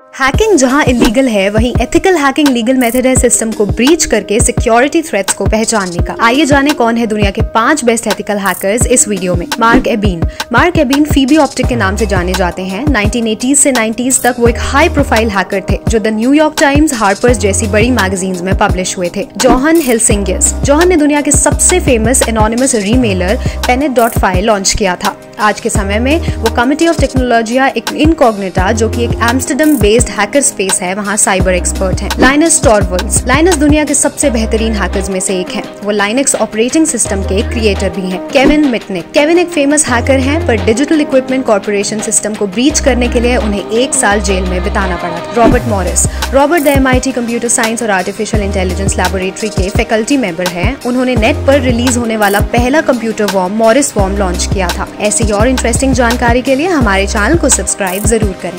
Hacking जहाँ illegal है, वहीं एथिकल हैकिंग लीगल मेथड है सिस्टम को ब्रीच करके सिक्योरिटी थ्रेट्स को पहचानने का। आइए जाने कौन है दुनिया के पाँच बेस्ट एथिकल हैकर्स इस वीडियो में। Mark Abene Mark Abene Phiber Optik के नाम से जाने जाते हैं। 1980s से 90s तक वो एक हाई प्रोफ़ाइल हैकर थे, जो द न्यूयॉर्क टाइम्स हार्पर्स जैसी बड़ी मैगजीन्स में पब्लिश हुए थे। जॉहन हिलसिंगियस जॉहन ने दुनिया के सबसे famous anonymous remailer penet dot launch किया था। आज के समय में वो कमिटी ऑफ़ टेक्नोलॉजिया एक इनकॉग्निटा जो कि एक एम्स्टरडम बेस्ड हैकर स्पेस है, वहाँ साइबर एक्सपर्ट है। लाइनस टॉरवल्स लाइनस दुनिया के सबसे बेहतरीन हैकर्स में से एक है। वो लाइनक्स ऑपरेटिंग सिस्टम के क्रिएटर भी हैं। केविन मिटनिक केविन एक फ़ेमस हैकर हैं, पर डिजिटल इक्विपमेंट कॉर्पोरेशन सिस्टम को ब्रीच करने के लिए उन्हें एक साल जेल में बिताना पड़ा। Robert Morris Robert the M computer science और आर्टिफिशियल इंटेलिजेंस लेबोरेटरी के फैकल्टी मेंबर हैं। उन्होंने नेट पर रिलीज़ होने वाला पहला computer worm Morris worm launch किया था। ऐसी और इंटरेस्टिंग जानकारी के लिए हमारे चैनल को सब्सक्राइब ज़रूर करें।